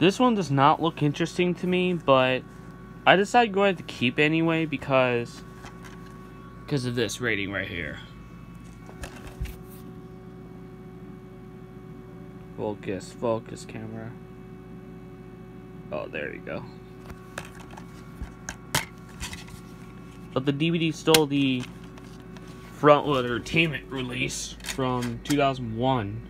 This one does not look interesting to me, but I decided to go ahead to keep anyway because because of this rating right here. Focus, focus camera. Oh, there you go. But the DVD stole the front Frontwood Entertainment release from 2001.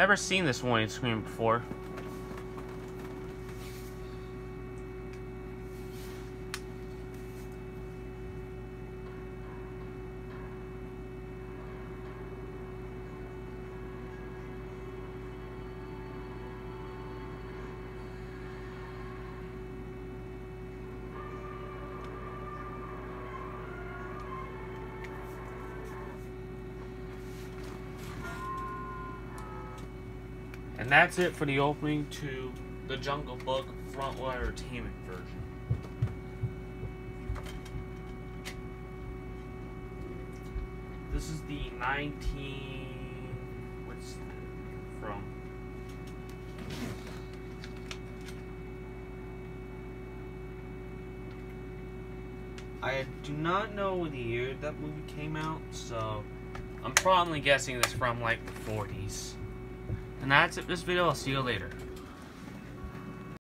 Never seen this warning screen before. And that's it for the opening to the Jungle Book Front Row Entertainment version. This is the 19. What's from? I do not know the year that movie came out, so I'm probably guessing this from like the 40s. And that's it for this video. I'll see you later.